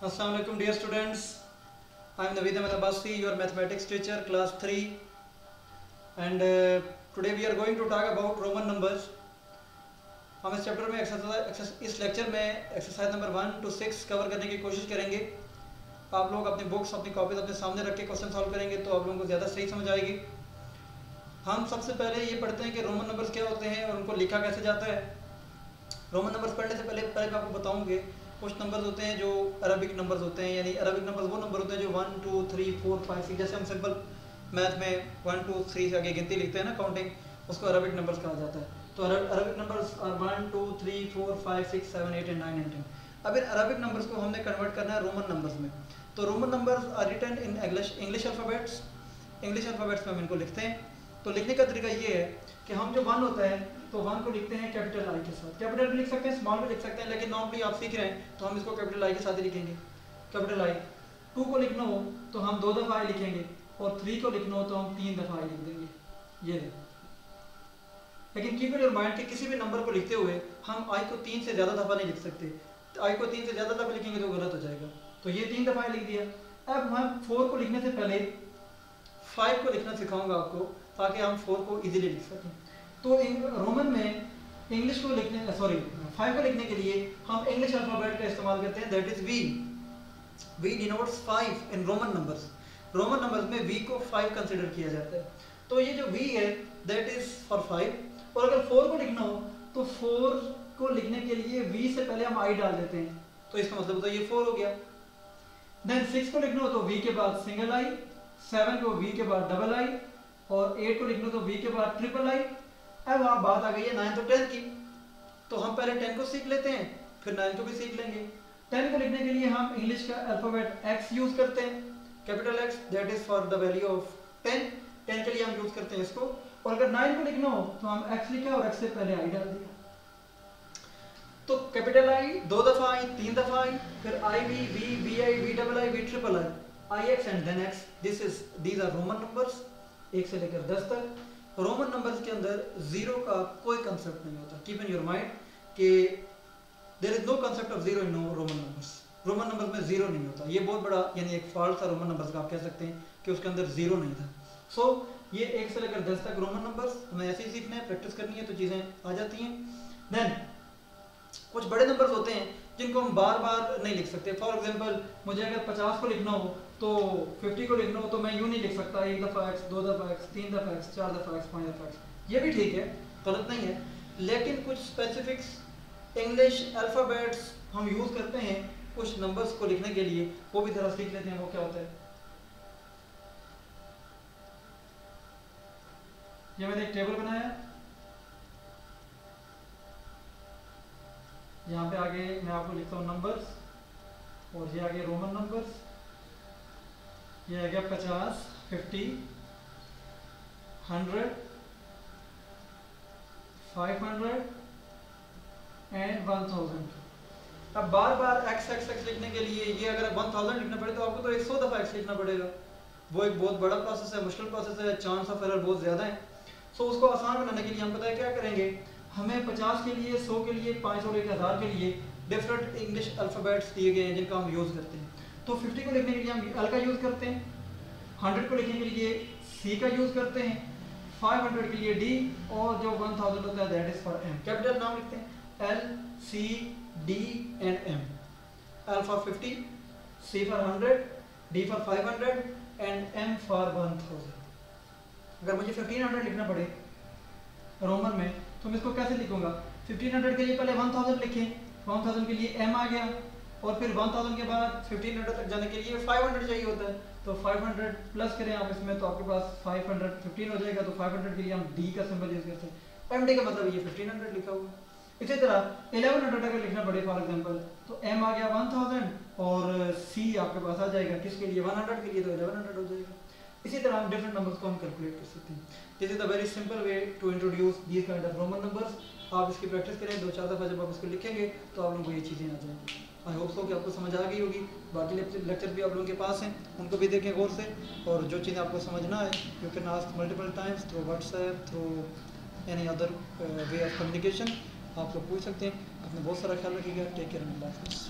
Assalamu alaikum dear students. I am Naveed Ahmed your mathematics teacher, class 3. And uh, today we are going to talk about Roman numbers. हम इस chapter में exercise इस lecture में exercise number one two six cover करने की कोशिश करेंगे आप लोग अपनी बुक्स अपनी कॉपीज अपने सामने रख के क्वेश्चन सॉल्व करेंगे तो आप लोगों को ज़्यादा सही समझ आएगी हम सबसे पहले ये पढ़ते हैं कि रोमन नंबर्स क्या होते हैं और उनको लिखा कैसे जाता है रोमन नंबर्स पढ़ने से पहले पहले मैं आपको बताऊँगे कुछ नंबर्स होते हैं जो अरबिक नंबर्स होते हैं, यानी अरबिक नंबर्स वो नंबर होते हैं जो one two three four five six जैसे हम सिंपल मैथ में वन टू थ्री से आगे गिनती लिखते हैं ना काउंटिंग उसको अरबिक नंबर्स कहा जाता है। तो Arabic numbers one two three four five six seven eight and nine and ten अब इन अरबिक नंबर्स को हमने कन्वर्ट करना है रोमन नंबर्स में। तो Roman numbers are written in English English alphabets English alphabets में हम इनको लिखते हैं। तो लिखने का तरीका ये है कि हम जो वन होता है तो वन को लिखते हैं कैपिटल आई के साथ। कैपिटल भी लिख सकते हैं स्मॉल भी लिख सकते हैं, लेकिन नॉर्मली आप सीख रहे हैं तो हम इसको कैपिटल आई के साथ ही लिखेंगे। कैपिटल आई टू को लिखना हो तो हम दो दफ़ा आई लिखेंगे, और थ्री को लिखना हो तो हम तीन दफ़ा आई लिख देंगे। ये लेकिन कीप इन योर माइंड कि किसी भी नंबर को लिखते हुए हम आई को तीन से ज़्यादा दफ़ा नहीं लिख सकते। आई को तीन से ज़्यादा दफ़ा लिखेंगे तो गलत हो जाएगा। तो ये तीन दफ़ा लिख दिया। अब हम फोर को लिखने से पहले फाइव को लिखना सिखाऊँगा आपको, ताकि हम फोर को इजीली लिख सकें। तो रोमन में इंग्लिश को लिखने सॉरी फाइव को लिखने के लिए हम इंग्लिश अल्फ़ाबेट का इस्तेमाल करते हैं that is V V denotes five in Roman numbers Roman numbers में वी को फाइव कंसिडर किया जाता है। तो ये जो वी है दैट इज़ फॉर फाइव और अगर फोर को लिखना हो तो फोर को लिखने के लिए वी से पहले हम आई डाल देते हैं। तो इसका मतलब तो ये फोर हो गया। देन सिक्स को लिखना हो तो वी के बाद सिंगल आई सेवन को वी के बाद डबल आई और एट को लिखना हो तो वी के बाद ट्रिपल आई अब वहाँ बात आ गई है, नाइन तो टेन की। तो हम पहले टेन को सीख लेते हैं, फिर नाइन को भी सीख लेंगे। टेन को लिखने के लिए हम इंग्लिश का अल्फ़ाबेट एक्स यूज़ करते हैं। Capital X that is for the value of ten ten के लिए हम यूज़ करते हैं इसको। और अगर नाइन को लिखना हो तो हम एक्स लिखा और एक्स से पहले आई डाल दिया। तो कैपिटल आई दो दफ़ा आई तीन दफ़ा आई फिर I V V V I V double I V triple I I X and then X this is these are Roman numbers एक से लेकर दस तक. रोमन नंबर्स के अंदर ज़ीरो का कोई कंसेप्ट नहीं होता। कीप इन योर माइंड कि there is no concept of zero in no Roman numbers Roman numbers में ज़ीरो नहीं होता। ये बहुत बड़ा यानी एक फॉल्ट था रोमन नंबर्स का आप कह सकते हैं कि उसके अंदर ज़ीरो नहीं था। सो so, ये एक से लेकर दस तक रोमन नंबर्स हमें ऐसे ही सीखना है प्रैक्टिस करनी है तो चीज़ें आ जाती हैं। देन कुछ बड़े नंबर्स होते हैं जिनको हम बार बार नहीं लिख सकते। फॉर एग्ज़ाम्पल मुझे अगर पचास को लिखना हो तो फिफ्टी को लिखना हो तो मैं यूँ नहीं लिख सकता, एक दफ़ा एक्स दो दफ़ा एक्स तीन दफ़ा एक्स चार दफ़ा एक्स पाँच दफ़ा एक्स ये भी ठीक है, गलत नहीं है, लेकिन कुछ स्पेसिफिक्स इंग्लिश अल्फ़ाबेट्स हम यूज़ करते हैं कुछ नंबर्स को लिखने के लिए, वो भी ज़रा सीख लेते हैं, वो क्या होता है। ये मैंने एक टेबल बनाया। यहाँ पे आगे मैं आपको लिखता हूँ नंबर्स और ये आगे रोमन नंबर्स ये आ गया पचास, fifty, hundred, five hundred and one thousand अब बार बार एक्स एक्स एक्स लिखने के लिए ये अगर वन थाउज़ेंड लिखना पड़े तो आपको तो एक सौ दफ़ा एक्स लिखना पड़ेगा। वो एक बहुत बड़ा प्रोसेस है, मुश्किल प्रोसेस है चांस ऑफ़ एरर बहुत ज़्यादा है। सो उसको आसान बनाने के लिए हम पता है क्या करेंगे? हमें 50 के लिए 100 के लिए 500 के हज़ार के लिए डिफरेंट इंग्लिश अल्फ़ाबेट्स दिए गए हैं जिनका हम यूज़ करते हैं। तो 50 को लिखने के लिए हम एल का यूज़ करते हैं 100 को लिखने के लिए सी का यूज़ करते हैं 500 के लिए डी और जो 1000 होता है that is for M capital नाम लिखते हैं L C D and M L for 50 C for 100 D for 500 and M for 1000 अगर मुझे 1500 लिखना पड़े रोमन में तो मैं इसको कैसे लिखूँगा? 1500 के लिए पहले 1000 लिखें 1000 के लिए m आ गया और फिर 1000 के बाद 1500 तक जाने के लिए 500 चाहिए होता है। तो 500 प्लस करें आप इसमें तो आपके पास 500 15 हो जाएगा। तो 500 के लिए हम d का सिंबल यूज़ करते हैं। Md का मतलब ये 1500 लिखा हुआ इसी तरह 1100 अगर लिखना पड़े फॉर एग्जांपल तो m आ गया 1000 और c आपके पास आ जाएगा। किसके लिए? 100 के लिए तो 1100 हो जाएगा। इसी तरह हम डिफरेंट नंबर्स को हम कैलकुलेट कर सकते हैं। This is a very simple way to introduce these kind of Roman numbers आप इसकी प्रैक्टिस करें, दो चार दफ़ा जब आप इसको लिखेंगे तो आप लोगों को ये चीज़ें आ जाएँगी आई होप सो कि आपको समझ आ गई होगी। बाकी लेक्चर भी आप लोगों के पास हैं, उनको भी देखें गौर से। और जो चीज़ें आपको समझना है you can ask multiple times through WhatsApp through any other way of communication आप लोग पूछ सकते हैं। अपने बहुत सारा ख्याल रखिएगा। टेक केयर अल्लाह